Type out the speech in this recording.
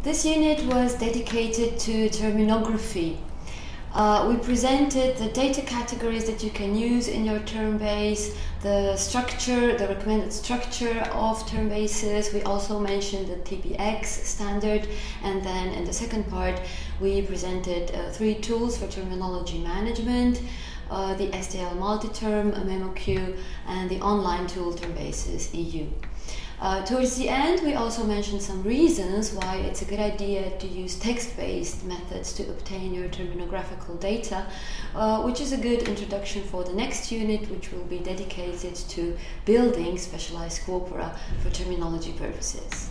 This unit was dedicated to terminography. Uh, we presented the data categories that you can use in your term base, the structure, the recommended structure of term bases. We also mentioned the TBX standard, and then in the second part, we presented uh, three tools for terminology management. Uh, the SDL MultiTerm, MemoQ, and the online tool Termbases EU. Uh, towards the end, we also mentioned some reasons why it's a good idea to use text-based methods to obtain your terminographical data, uh, which is a good introduction for the next unit, which will be dedicated to building specialized corpora for terminology purposes.